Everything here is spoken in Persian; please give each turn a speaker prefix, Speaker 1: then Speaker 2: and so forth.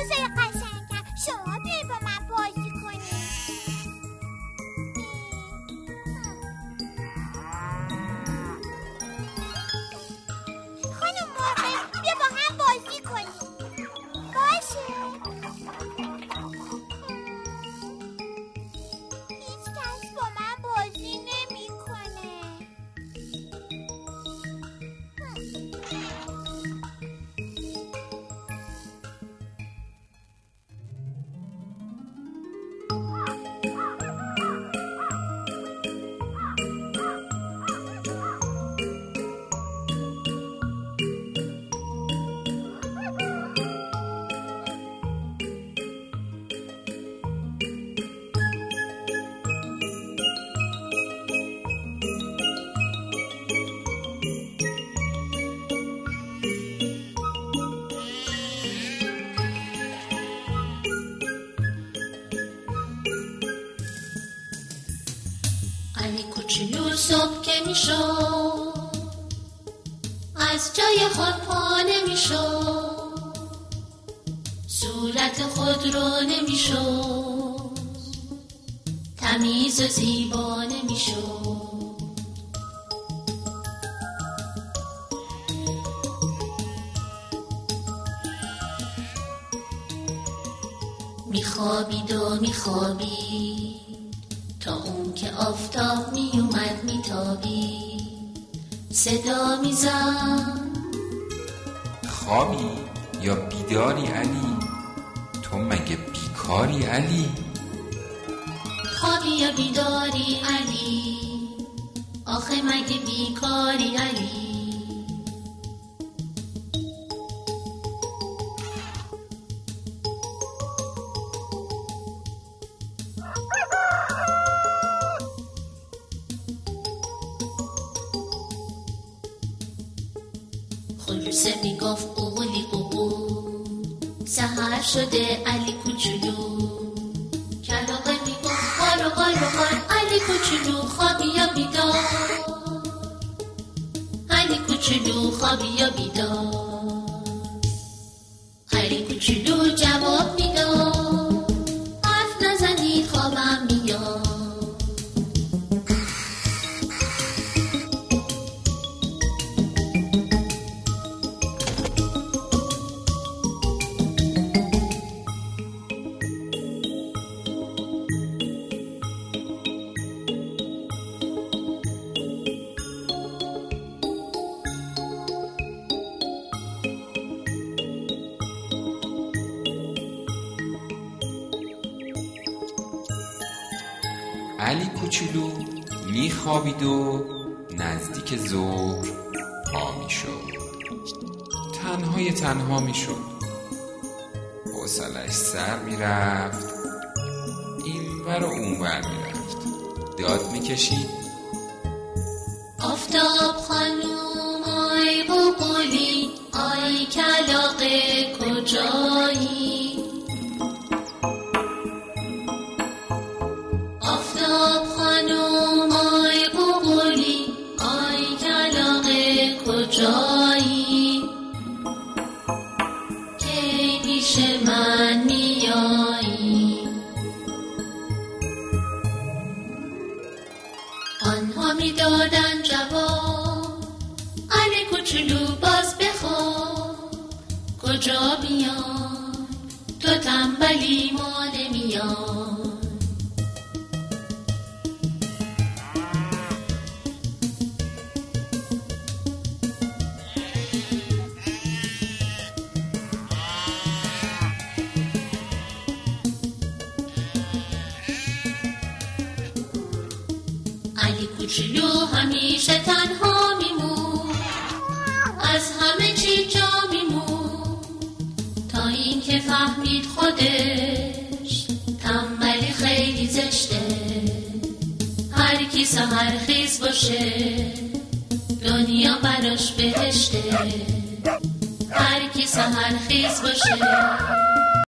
Speaker 1: 務所やから。صبح که می‌شد از جای خود پا نمی‌شد صورت خود رو نمی‌شد تمیز و زیبا نمی‌شد. میخوابید و میخوابید. تا اون که آفتاب میومد میتابید صدا میزن.
Speaker 2: خوابی یا بیداری علی؟ تو مگه بیکاری علی؟
Speaker 1: خوابی یا بیداری علی؟ آخه مگه بیکاری علی؟ خلوصه می‌گفت قوقلی قوقو سهر شده علی کوچولو. کلاقه می‌گفت قارو قارو قار علی کوچولو خوابی یا بیدار علی کوچولو خوابی علی کوچولو
Speaker 2: میخوابید و نزدیک ظهر پا می‌شد. تنهای تنها می‌شد. حوصلش سر می‌رفت. این ور و اون ور می‌رفت. داد می‌کشید.
Speaker 1: آفتاب خانوم آی بقولی آی کلاقه کجایی پیش من میایی آنها می‌دادن جواب علی کوچولو باز بخواب کجا بیان تو تنبلی ما نمیان علی کوچولو همیشه تنها میمون. از همه چی جا میمون. تا اینکه فهمید خودش تنبلی خیلی زشته. هر کی سهر خیز باشه دنیا براش بهشته. هر کی سهر خیز باشه.